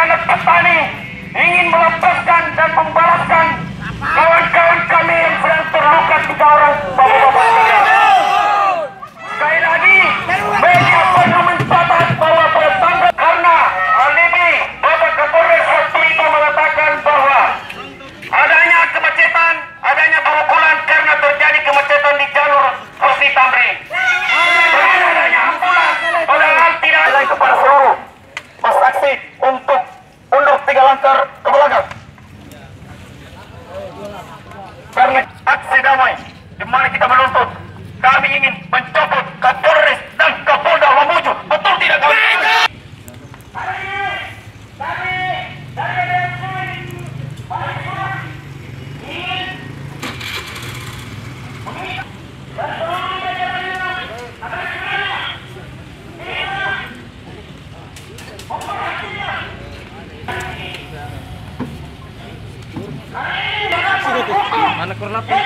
anak-anak petani ingin melepaskan dan membalaskan kawan-kawan kami yang sedang terluka tiga orang bapak-bapak sekali lagi media perlu mencatat bahwa bertangga karena hal ini Bapak Kapolres Waspita mengatakan bahwa adanya kemacetan adanya pemukulan karena terjadi kemacetan di jalan Aboubacar Mana korlap? Hukum